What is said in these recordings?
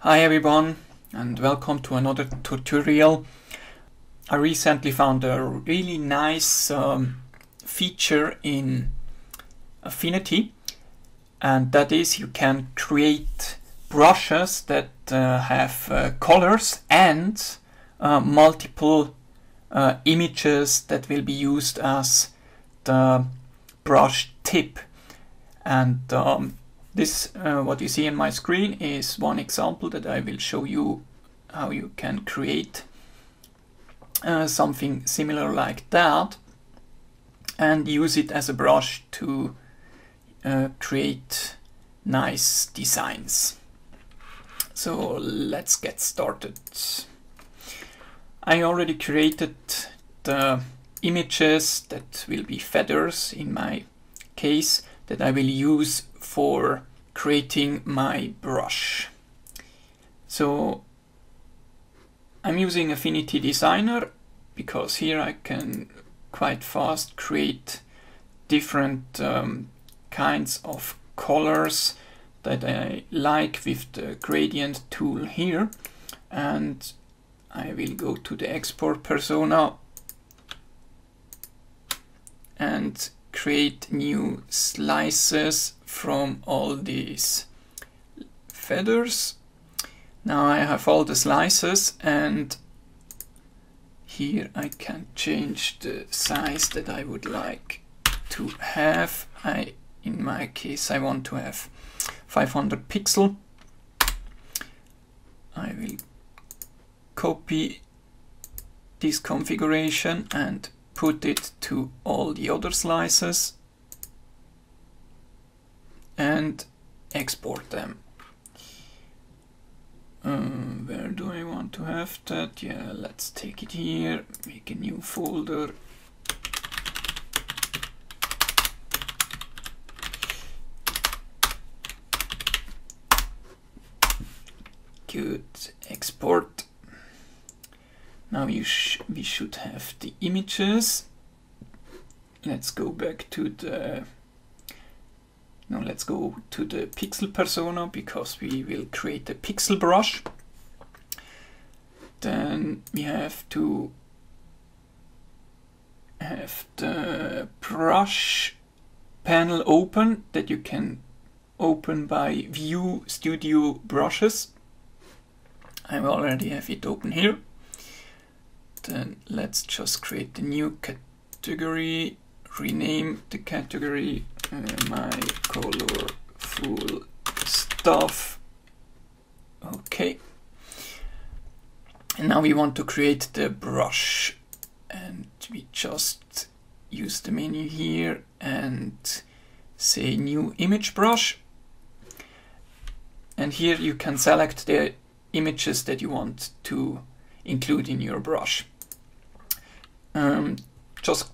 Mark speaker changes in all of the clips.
Speaker 1: Hi everyone and welcome to another tutorial. I recently found a really nice um, feature in Affinity and that is you can create brushes that uh, have uh, colors and uh, multiple uh, images that will be used as the brush tip and um, this, uh, what you see in my screen, is one example that I will show you how you can create uh, something similar like that and use it as a brush to uh, create nice designs. So let's get started. I already created the images that will be feathers in my case that I will use for creating my brush. So I'm using Affinity Designer because here I can quite fast create different um, kinds of colors that I like with the gradient tool here and I will go to the export persona and create new slices from all these feathers. Now I have all the slices and here I can change the size that I would like to have. I, in my case, I want to have 500 pixel. I will copy this configuration and put it to all the other slices and export them. Um, where do I want to have that? Yeah, let's take it here, make a new folder. Good, export. Now sh we should have the images. Let's go back to the now let's go to the pixel persona because we will create a pixel brush. Then we have to have the brush panel open that you can open by view studio brushes. I already have it open here. Then let's just create a new category, rename the category uh, my colorful stuff. Okay. And now we want to create the brush and we just use the menu here and say new image brush. And here you can select the images that you want to include in your brush. Um, just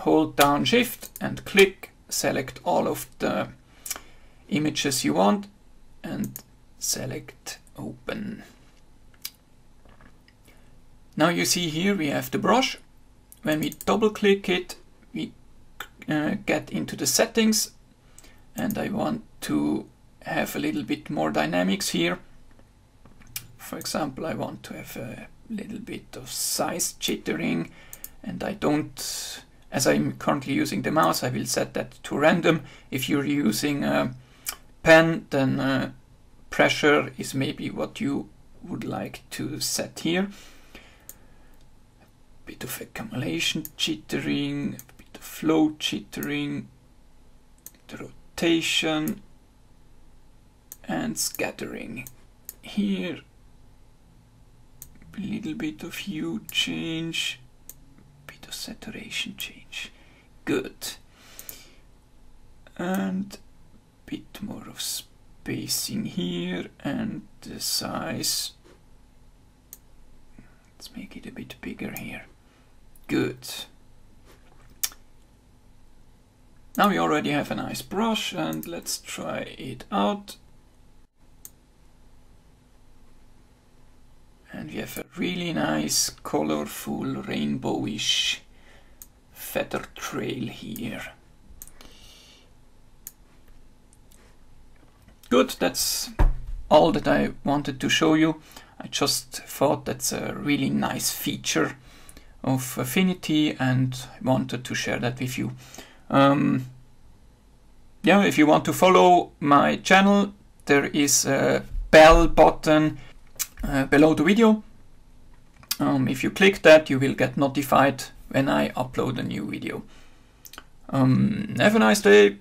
Speaker 1: hold down shift and click, select all of the images you want and select open. Now you see here we have the brush. When we double click it, we uh, get into the settings and I want to have a little bit more dynamics here. For example, I want to have a little bit of size jittering and I don't, as I'm currently using the mouse, I will set that to random. If you're using a pen, then uh, pressure is maybe what you would like to set here. A bit of accumulation jittering, a bit of flow jittering, the rotation and scattering. Here a little bit of hue change, saturation change. Good. And a bit more of spacing here and the size. Let's make it a bit bigger here. Good. Now we already have a nice brush and let's try it out. And we have a really nice, colorful, rainbowish feather trail here. Good, that's all that I wanted to show you. I just thought that's a really nice feature of Affinity and wanted to share that with you. Um, yeah, if you want to follow my channel, there is a bell button uh, below the video. Um, if you click that, you will get notified when I upload a new video. Um, have a nice day.